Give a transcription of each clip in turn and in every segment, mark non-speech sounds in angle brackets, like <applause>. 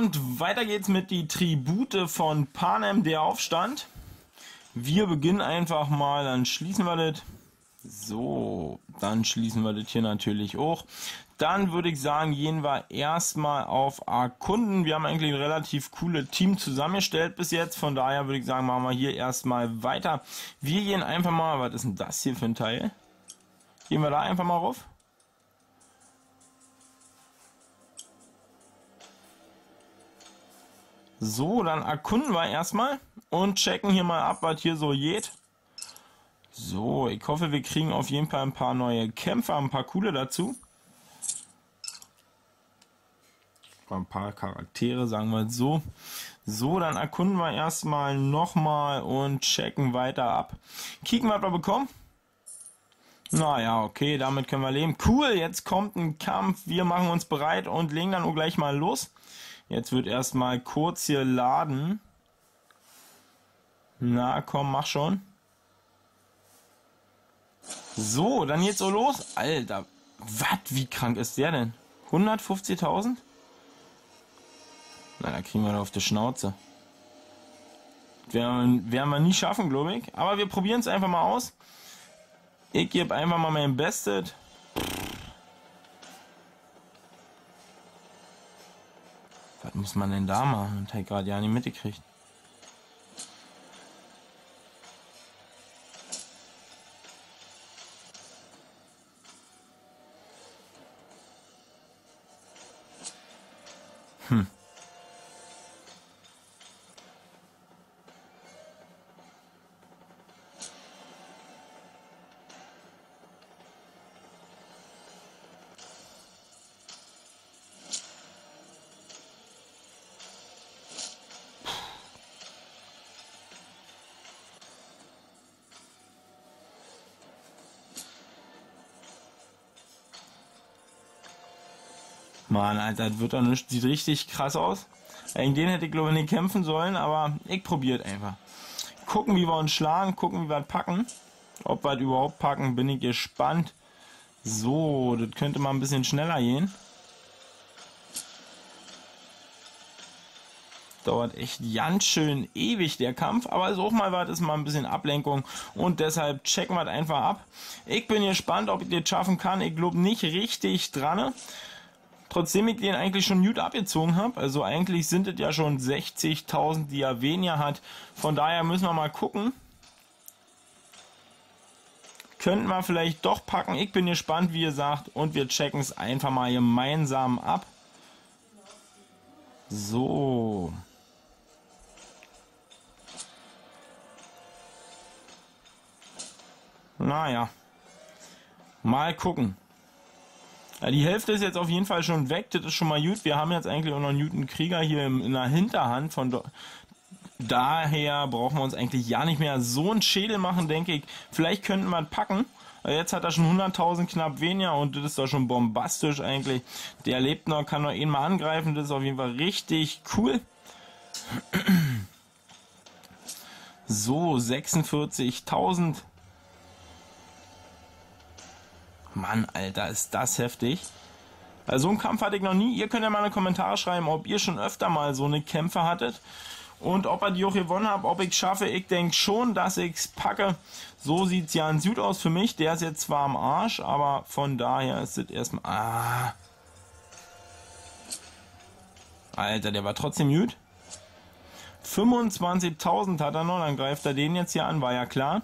Und weiter geht's mit die Tribute von Panem, der Aufstand. Wir beginnen einfach mal, dann schließen wir das. So, dann schließen wir das hier natürlich auch. Dann würde ich sagen, gehen wir erstmal auf Erkunden. Wir haben eigentlich ein relativ cooles Team zusammengestellt bis jetzt. Von daher würde ich sagen, machen wir hier erstmal weiter. Wir gehen einfach mal, was ist denn das hier für ein Teil? Gehen wir da einfach mal rauf. So, dann erkunden wir erstmal und checken hier mal ab, was hier so geht. So, ich hoffe, wir kriegen auf jeden Fall ein paar neue Kämpfer, ein paar coole dazu. Ein paar Charaktere, sagen wir so. So, dann erkunden wir erstmal nochmal und checken weiter ab. Kicken, was wir bekommen. Naja, okay, damit können wir leben. Cool, jetzt kommt ein Kampf. Wir machen uns bereit und legen dann auch gleich mal los. Jetzt wird erstmal kurz hier laden. Na komm, mach schon. So, dann geht's so los. Alter, was? Wie krank ist der denn? 150.000? Na, da kriegen wir doch auf die Schnauze. Werden, werden wir nie schaffen, glaube ich. Aber wir probieren es einfach mal aus. Ich gebe einfach mal mein Bestes. Was muss man denn da machen? Habe ich gerade ja nicht mitgekriegt. Mann, Alter, das wird doch nicht. Sieht richtig krass aus. Gegen den hätte ich glaube ich nicht kämpfen sollen, aber ich probiert einfach. Gucken, wie wir uns schlagen, gucken, wie wir packen. Ob wir überhaupt packen, bin ich gespannt. So, das könnte mal ein bisschen schneller gehen. Dauert echt ganz schön ewig der Kampf, aber so auch mal was ist mal ein bisschen Ablenkung und deshalb checken wir das einfach ab. Ich bin gespannt, ob ich das schaffen kann. Ich glaube nicht richtig dran. Trotzdem ich den eigentlich schon gut abgezogen habe. Also eigentlich sind es ja schon 60.000, die er weniger hat. Von daher müssen wir mal gucken. Könnten wir vielleicht doch packen. Ich bin gespannt, wie ihr sagt. Und wir checken es einfach mal gemeinsam ab. So. Naja. Mal gucken. Ja, die Hälfte ist jetzt auf jeden Fall schon weg. Das ist schon mal gut. Wir haben jetzt eigentlich auch noch Newton Krieger hier in der Hinterhand. Von daher brauchen wir uns eigentlich ja nicht mehr so einen Schädel machen, denke ich. Vielleicht könnten wir packen. Jetzt hat er schon 100.000 knapp weniger und das ist doch schon bombastisch eigentlich. Der lebt noch, kann noch ihn mal angreifen. Das ist auf jeden Fall richtig cool. So, 46.000. Mann, Alter, ist das heftig. Also so einen Kampf hatte ich noch nie. Ihr könnt ja mal in die Kommentare schreiben, ob ihr schon öfter mal so eine Kämpfe hattet. Und ob ihr die auch gewonnen habt, ob ich schaffe. Ich denke schon, dass ich es packe. So sieht es ja in Süd aus für mich. Der ist jetzt zwar am Arsch, aber von daher ist es erstmal... Ah. Alter, der war trotzdem gut. 25.000 hat er noch, dann greift er den jetzt hier an, war ja klar.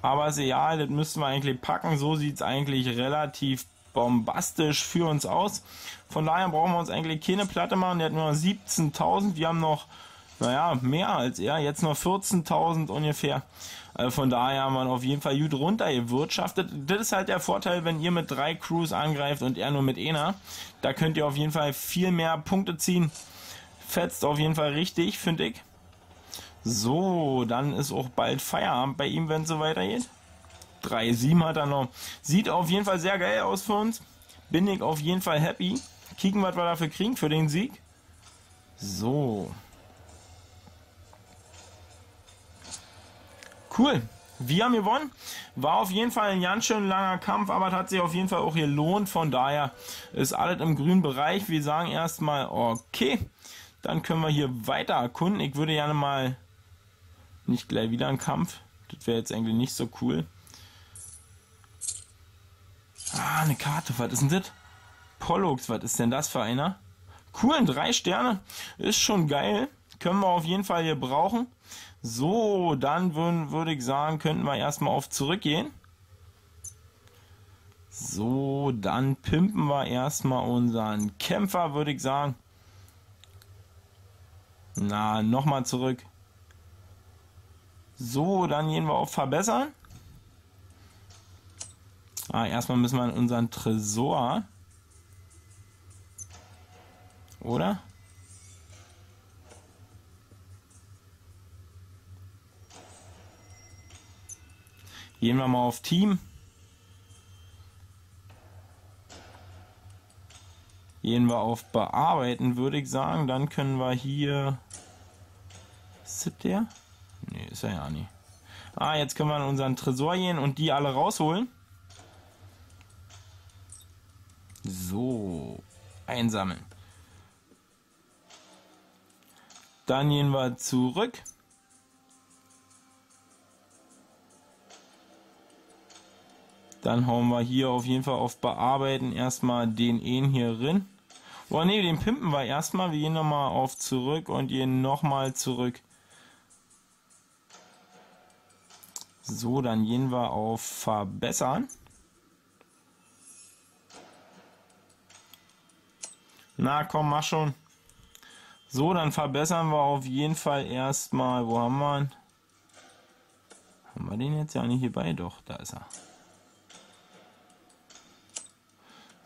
Aber ist egal, das müssten wir eigentlich packen. So sieht es eigentlich relativ bombastisch für uns aus. Von daher brauchen wir uns eigentlich keine Platte machen. Der hat nur 17.000. Wir haben noch, naja, mehr als er. Jetzt noch 14.000 ungefähr. Also von daher haben wir auf jeden Fall gut runtergewirtschaftet. Das ist halt der Vorteil, wenn ihr mit drei Crews angreift und er nur mit einer. Da könnt ihr auf jeden Fall viel mehr Punkte ziehen. Fetzt auf jeden Fall richtig, finde ich. So, dann ist auch bald Feierabend bei ihm, wenn es so weitergeht. 3-7 hat er noch. Sieht auf jeden Fall sehr geil aus für uns. Bin ich auf jeden Fall happy. Kicken, was wir dafür kriegen für den Sieg. So. Cool. Wir haben gewonnen. War auf jeden Fall ein ganz schön langer Kampf, aber hat sich auf jeden Fall auch gelohnt. Von daher ist alles im grünen Bereich. Wir sagen erstmal, okay, dann können wir hier weiter erkunden. Ich würde gerne mal nicht gleich wieder einen Kampf. Das wäre jetzt eigentlich nicht so cool. Ah, eine Karte. Was ist denn das? Pollux, was ist denn das für einer? Coolen drei Sterne. Ist schon geil. Können wir auf jeden Fall hier brauchen. So, dann würde würd ich sagen, könnten wir erstmal auf zurückgehen. So, dann pimpen wir erstmal unseren Kämpfer, würde ich sagen. Na, nochmal zurück. So, dann gehen wir auf Verbessern. Ah, erstmal müssen wir in unseren Tresor. Oder? Gehen wir mal auf Team. Gehen wir auf Bearbeiten, würde ich sagen. Dann können wir hier... Ist der? Nee, ist er ja nicht. Ah, jetzt können wir in unseren Tresor gehen und die alle rausholen. So, einsammeln. Dann gehen wir zurück. Dann hauen wir hier auf jeden Fall auf Bearbeiten erstmal den einen hier rein. Oh ne, den pimpen wir erstmal. Wir gehen nochmal auf zurück und gehen nochmal zurück. So, dann gehen wir auf Verbessern. Na komm, mach schon. So, dann verbessern wir auf jeden Fall erstmal. Wo haben wir ihn? Haben wir den jetzt ja nicht hierbei? Doch, da ist er.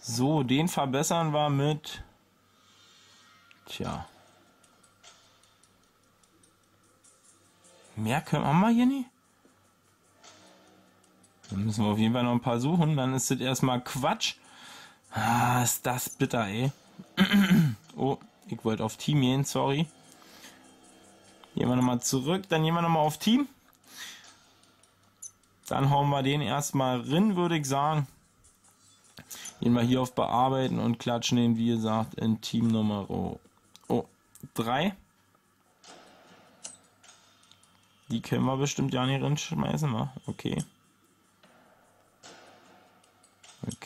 So, den verbessern wir mit. Tja. Mehr können wir hier nicht. Dann müssen wir auf jeden Fall noch ein paar suchen. Dann ist das erstmal Quatsch. Ah, ist das bitter, ey. <clears throat> oh, ich wollte auf Team gehen, sorry. Gehen wir nochmal zurück. Dann gehen wir nochmal auf Team. Dann hauen wir den erstmal rein, würde ich sagen. Gehen wir hier auf Bearbeiten und klatschen den, wie gesagt, in Team Nummer oh, 3. Die können wir bestimmt ja nicht reinschmeißen, ne? Okay.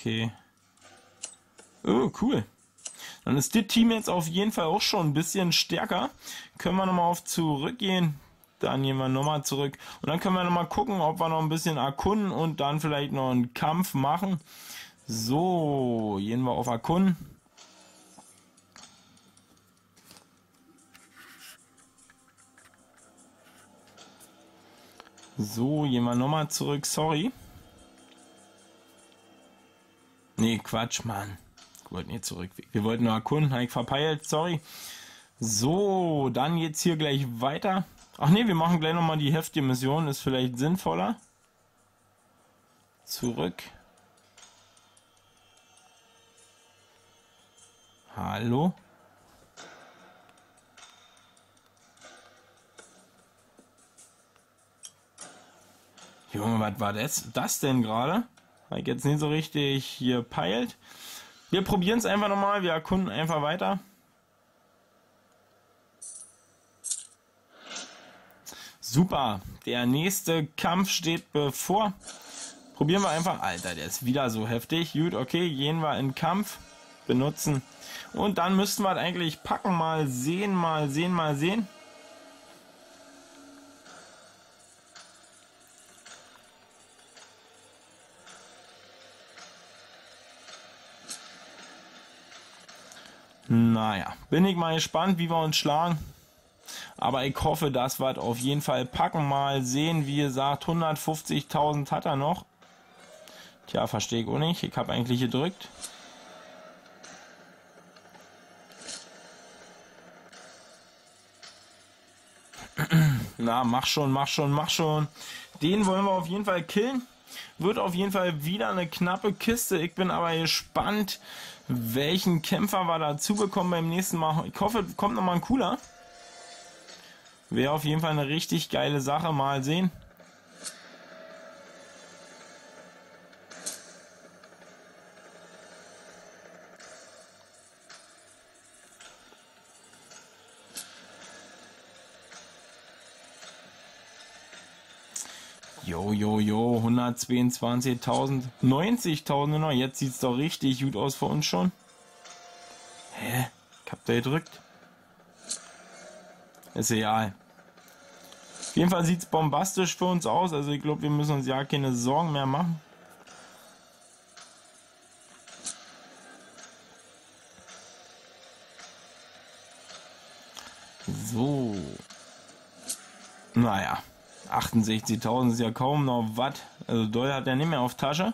Okay. Oh, cool. Dann ist das Team jetzt auf jeden Fall auch schon ein bisschen stärker. Können wir nochmal auf zurückgehen. Dann gehen wir nochmal zurück. Und dann können wir nochmal gucken, ob wir noch ein bisschen erkunden und dann vielleicht noch einen Kampf machen. So, gehen wir auf Erkunden. So, gehen wir nochmal zurück. Sorry. Quatsch, Mann. Ich wollte nicht zurück. Wir wollten nur erkunden. Habe ich verpeilt. Sorry. So, dann geht's hier gleich weiter. Ach nee, wir machen gleich nochmal die heftige Mission. Ist vielleicht sinnvoller. Zurück. Hallo? Junge, was war das, das denn gerade? Habe ich jetzt nicht so richtig hier peilt. Wir probieren es einfach nochmal. Wir erkunden einfach weiter. Super. Der nächste Kampf steht bevor. Probieren wir einfach. Alter, der ist wieder so heftig. Gut, okay, gehen wir in Kampf. Benutzen und dann müssten wir eigentlich packen, mal sehen, mal sehen, mal sehen. Naja, bin ich mal gespannt, wie wir uns schlagen. Aber ich hoffe, dass wir auf jeden Fall packen. Mal sehen, wie gesagt, 150.000 hat er noch. Tja, verstehe ich auch nicht. Ich habe eigentlich gedrückt. <clears throat> Na, mach schon, mach schon, mach schon. Den wollen wir auf jeden Fall killen. Wird auf jeden Fall wieder eine knappe Kiste. Ich bin aber gespannt, welchen Kämpfer wir dazu bekommen beim nächsten Mal. Ich hoffe, kommt nochmal ein cooler. Wäre auf jeden Fall eine richtig geile Sache. Mal sehen. 122.000, 90.000 noch. Jetzt sieht's doch richtig gut aus für uns schon. Hä? Ich hab da gedrückt. Ist egal. Auf jeden Fall sieht's bombastisch für uns aus. Also ich glaube, wir müssen uns ja keine Sorgen mehr machen. So. Naja. 68.000 ist ja kaum noch was. Also doll hat er nicht mehr auf Tasche.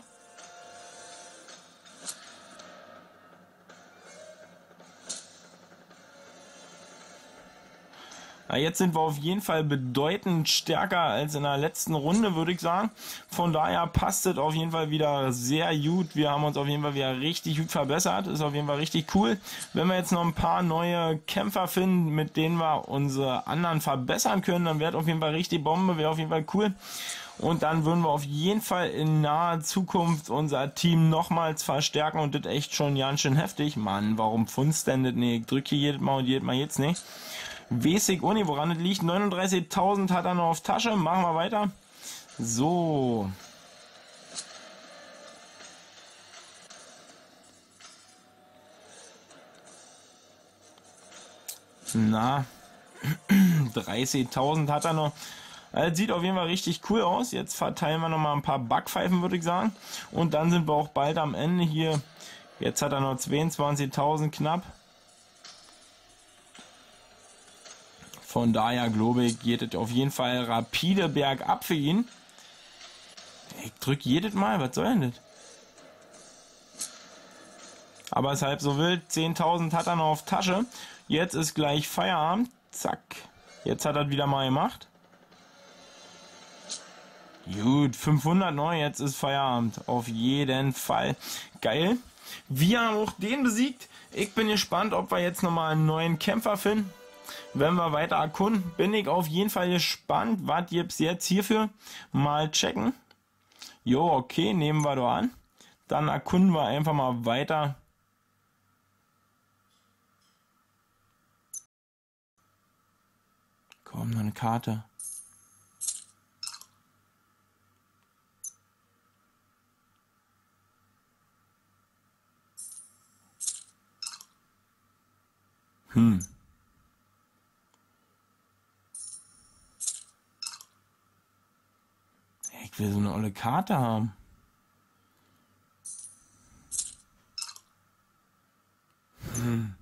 Ja, jetzt sind wir auf jeden Fall bedeutend stärker als in der letzten Runde, würde ich sagen. Von daher passt es auf jeden Fall wieder sehr gut. Wir haben uns auf jeden Fall wieder richtig gut verbessert. Ist auf jeden Fall richtig cool. Wenn wir jetzt noch ein paar neue Kämpfer finden, mit denen wir unsere anderen verbessern können, dann wäre auf jeden Fall richtig Bombe, wäre auf jeden Fall cool. Und dann würden wir auf jeden Fall in naher Zukunft unser Team nochmals verstärken und das echt schon ganz schön heftig. Mann, warum funzt denn das nicht? Ich drücke hier jedes Mal und jedes Mal jetzt nicht. Wesig Uni, woran es liegt. 39.000 hat er noch auf Tasche. Machen wir weiter. So. Na, <clears throat> 30.000 hat er noch. Also sieht auf jeden Fall richtig cool aus. Jetzt verteilen wir noch mal ein paar Backpfeifen, würde ich sagen. Und dann sind wir auch bald am Ende hier. Jetzt hat er noch 22.000 knapp. Von daher glaube ich, geht es auf jeden Fall rapide bergab für ihn. Ich drücke jedes Mal, was soll denn das? Aber es ist halb so wild. 10.000 hat er noch auf Tasche. Jetzt ist gleich Feierabend. Zack. Jetzt hat er wieder mal gemacht. Gut, 500 neu, jetzt ist Feierabend. Auf jeden Fall. Geil. Wir haben auch den besiegt. Ich bin gespannt, ob wir jetzt nochmal einen neuen Kämpfer finden wenn wir weiter erkunden, bin ich auf jeden Fall gespannt. Was gibt's jetzt hierfür? Mal checken. Jo, okay, nehmen wir doch an. Dann erkunden wir einfach mal weiter. Komm, noch eine Karte. Hm. Ich will so eine olle Karte haben. Hm.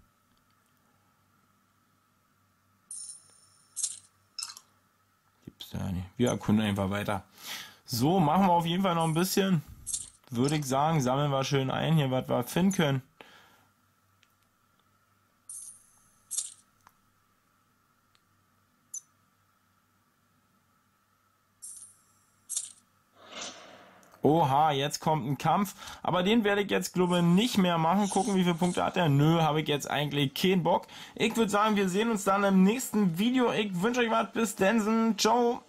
Gibt's ja nicht. Wir erkunden einfach weiter. So, machen wir auf jeden Fall noch ein bisschen. Würde ich sagen, sammeln wir schön ein hier, was wir finden können. Oha, jetzt kommt ein Kampf. Aber den werde ich jetzt, glaube ich, nicht mehr machen. Gucken, wie viele Punkte hat er. Nö, habe ich jetzt eigentlich keinen Bock. Ich würde sagen, wir sehen uns dann im nächsten Video. Ich wünsche euch was. Bis dann. Ciao.